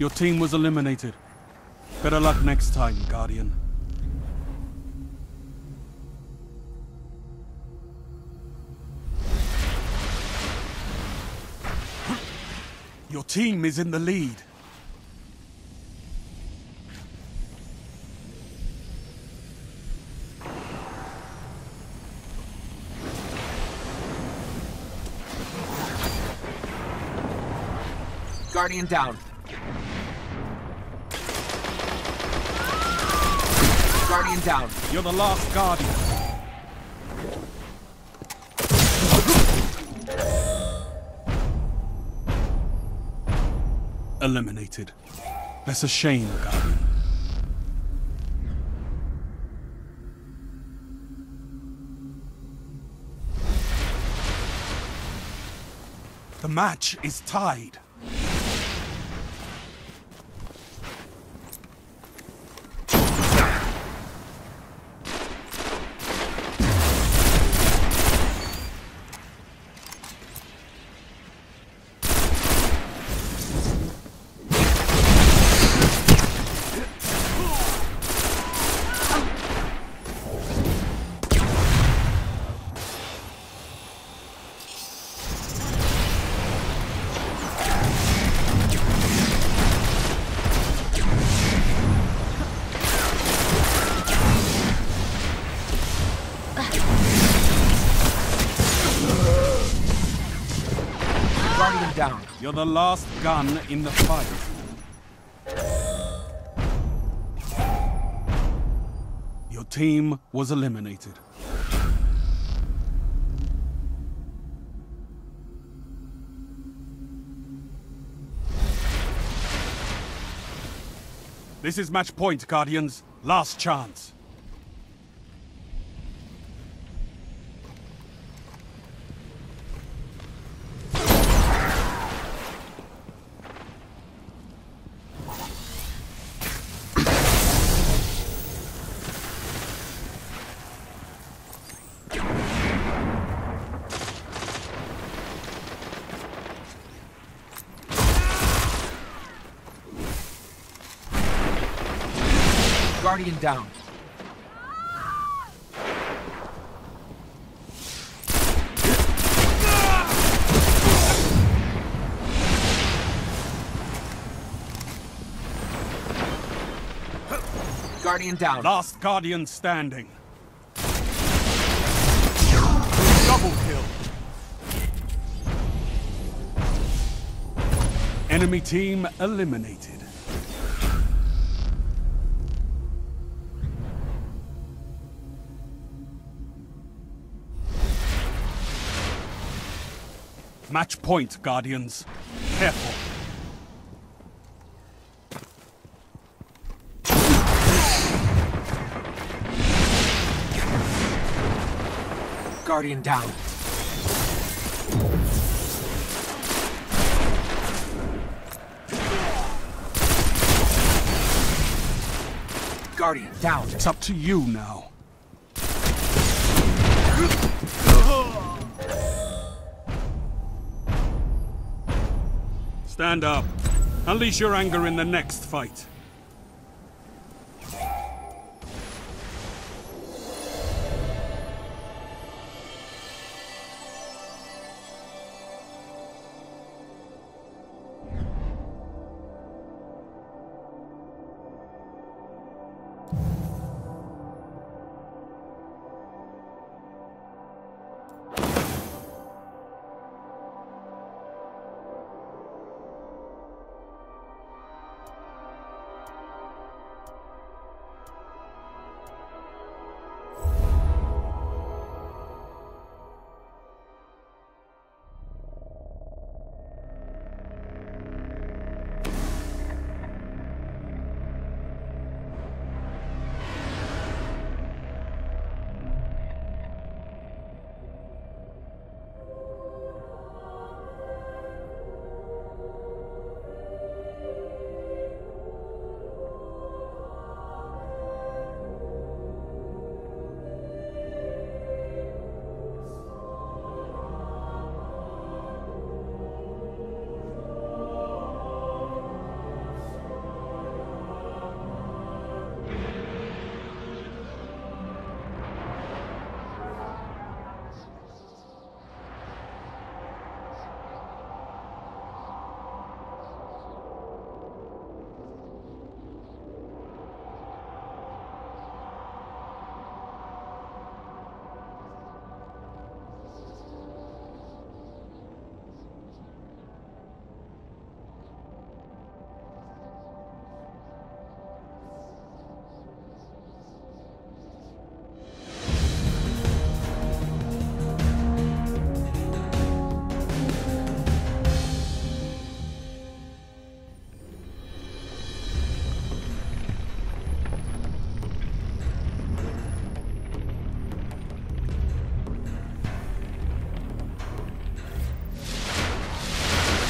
Your team was eliminated. Better luck next time, Guardian. Your team is in the lead. Guardian down. Guardian down. You're the last Guardian. Eliminated. That's a shame, Guardian. The match is tied. Guardian down. You're the last gun in the fight. Your team was eliminated. This is match point, Guardians. Last chance. Guardian down. Guardian down. Last Guardian standing. Double kill. Enemy team eliminated. Match point, Guardians. Careful. Guardian down. Guardian down. It's up to you now. Stand up. Unleash your anger in the next fight.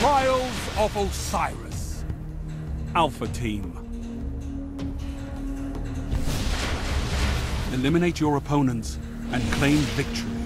Trials of Osiris. Alpha Team. Eliminate your opponents and claim victory.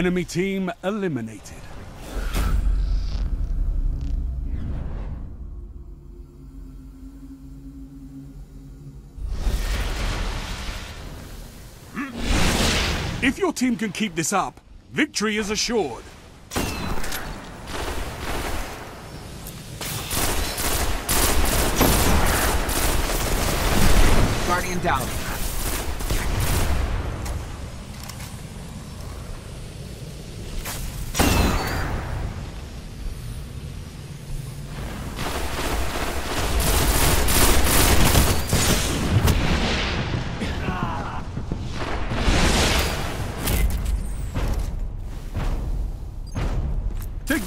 Enemy team eliminated. If your team can keep this up, victory is assured. Guardian down.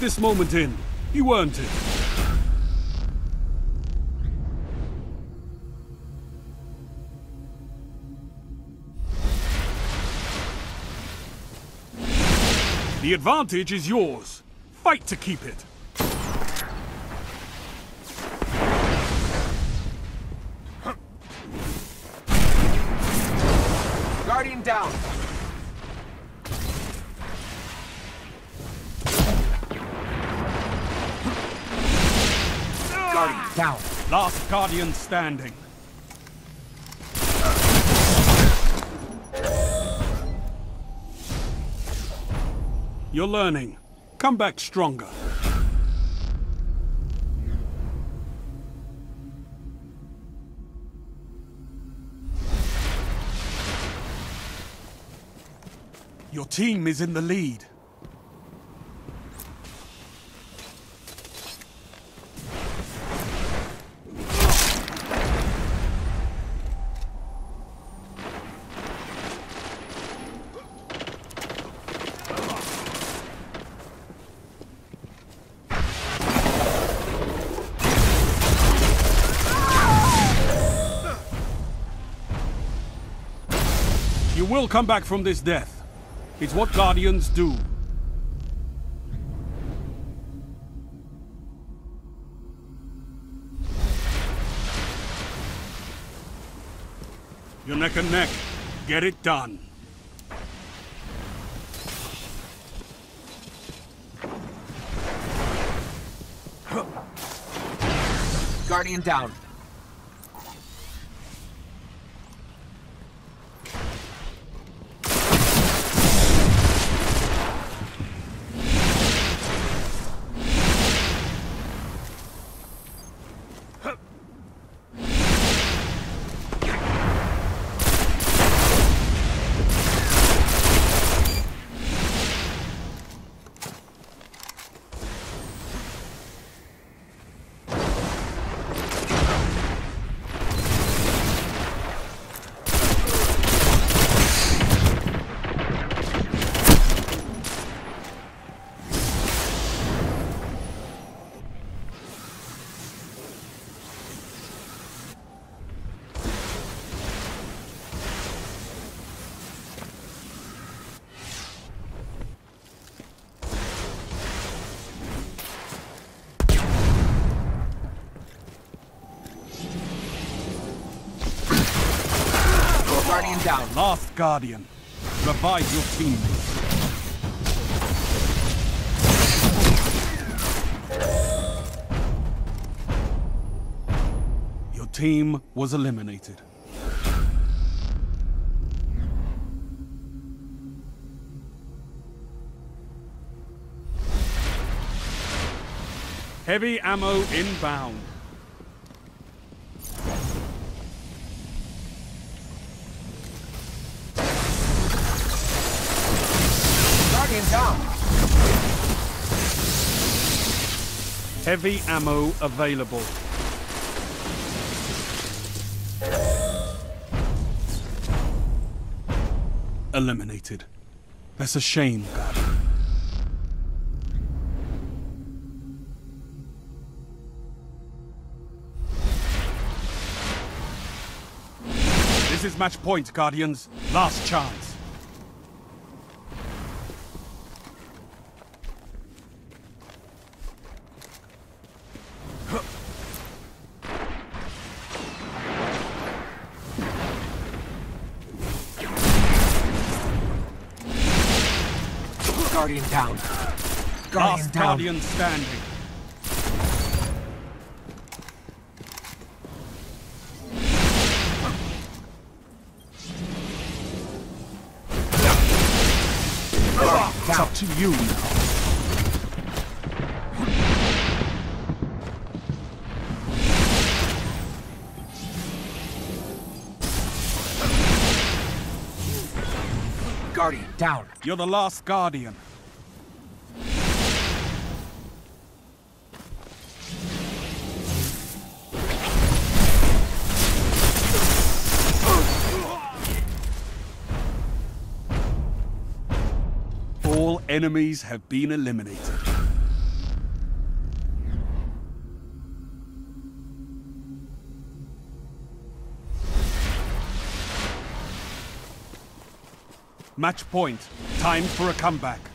This moment in. You earned it. The advantage is yours. Fight to keep it. Guardian down. Last Guardian standing. You're learning. Come back stronger. Your team is in the lead. Will come back from this death. It's what Guardians do. You're neck and neck. Get it done. Guardian down. Guardian down. Last Guardian. Revive your teammates. Your team was eliminated. Heavy ammo inbound. Heavy ammo available. Eliminated. That's a shame. This is match point, Guardians. Last chance. Last down. Guardian standing. It's up to you now. Guardian down. You're the last Guardian. Enemies have been eliminated. Match point. Time for a comeback.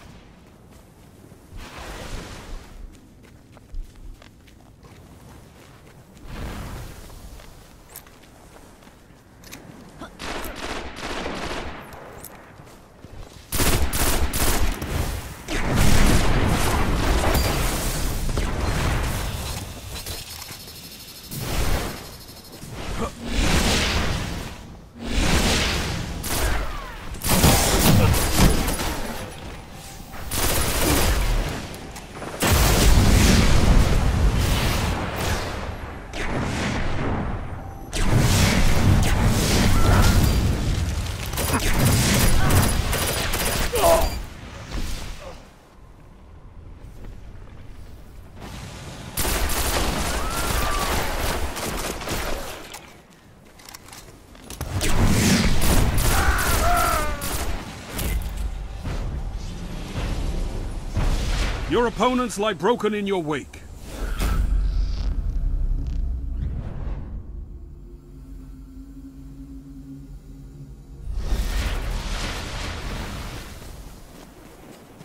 Your opponents lie broken in your wake.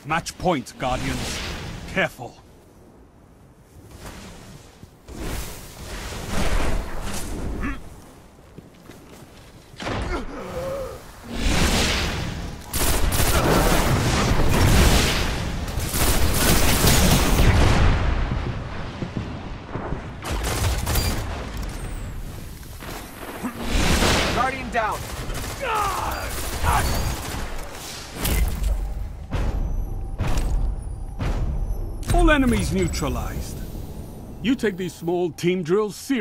Match point, Guardians. Careful. Enemies neutralized. You take these small team drills seriously.